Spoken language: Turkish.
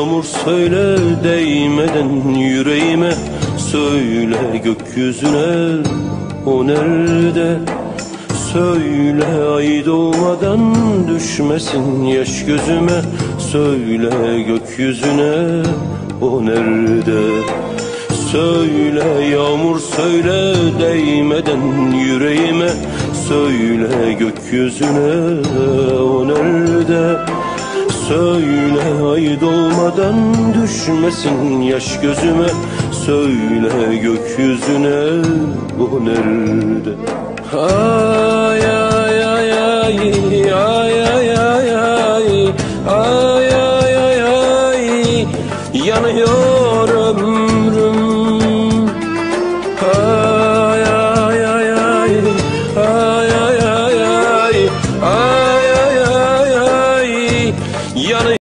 Yağmur söyle değmeden yüreğime Söyle gökyüzüne o nerede? Söyle ay doğmadan düşmesin yaş gözüme Söyle gökyüzüne o nerede? Söyle yağmur söyle değmeden yüreğime Söyle gökyüzüne Söyle ay dolmadan düşmesin yaş gözüme. Söyle gökyüzüne o nerede? Ay ay ay ay ay ay ay ay. Ay ay ay ay Yanıyor ömrüm. Ay. 一样的